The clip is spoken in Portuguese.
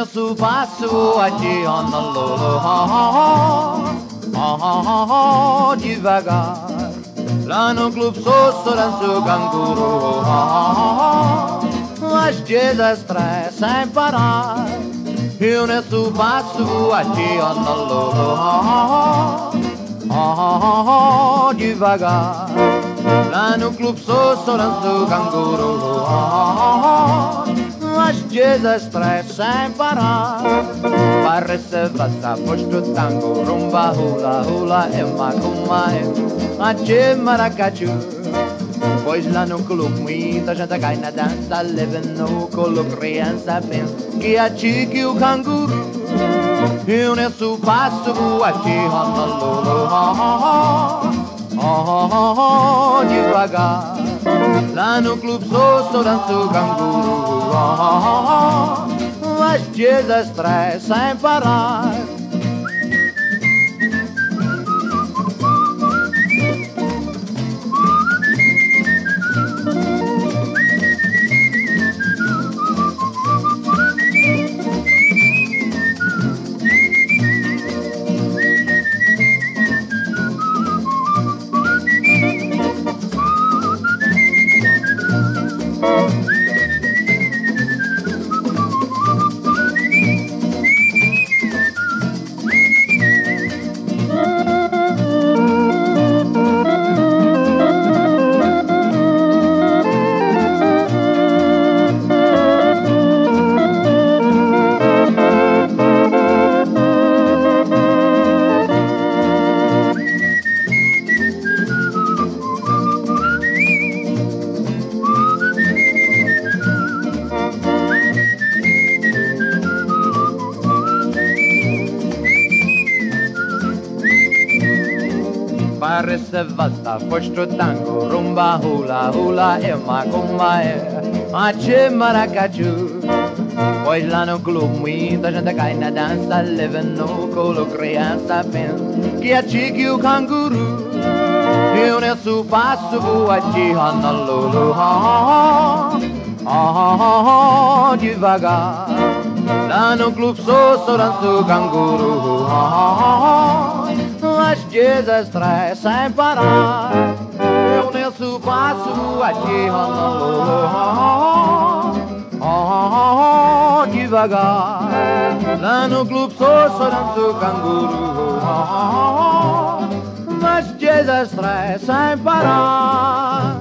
Nesse passo aqui on the low, devagar. Lá no clube sou danço canguru, as dias sem parar. Eu nesse passo aqui on the low, devagar. Lá no clube sou danço canguru, as dias três sem parar. Parece vasta posto tango, rumba, hula, hula, é macumba, é maracatu. Pois lá no clube muita gente cai na dança, leva no colo criança, pensa que é chique o canguru. Eu nesse passo vou aqui, honolulu, devagar. Lá no clube sou, sou danço canguru As dias três sem parar Parece vasta, fosto tango, rumba, hula, hula, e macumba, e mache maracaju. Pois lá no clube muita gente cai na dança, leva no colo criança, pensa que é chique o canguru. Eu nesse passo vou aqui, Honolulu, oh, devagar. Lá no clube sou, sou danço canguru, as dias três sem parar. Eu nesse passo aqui, oh, devagar. Lá no clube sou, danço canguru, as dias três sem parar.